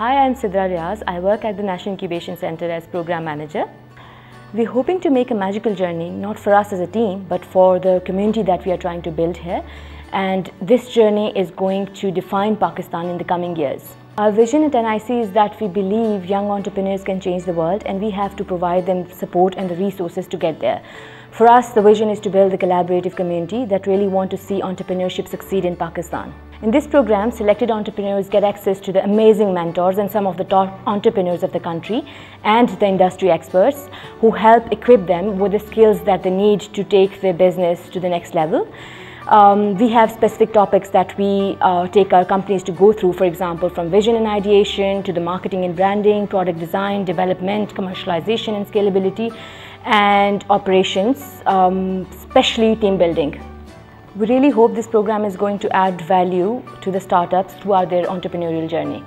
Hi, I'm Sidra Riaz. I work at the National Incubation Center as Program Manager. We're hoping to make a magical journey, not for us as a team, but for the community that we are trying to build here. And this journey is going to define Pakistan in the coming years. Our vision at NIC is that we believe young entrepreneurs can change the world and we have to provide them support and the resources to get there. For us, the vision is to build a collaborative community that really want to see entrepreneurship succeed in Pakistan. In this program, selected entrepreneurs get access to the amazing mentors and some of the top entrepreneurs of the country and the industry experts who help equip them with the skills that they need to take their business to the next level. Um, we have specific topics that we uh, take our companies to go through, for example, from vision and ideation to the marketing and branding, product design, development, commercialization and scalability, and operations, um, especially team building. We really hope this program is going to add value to the startups throughout their entrepreneurial journey.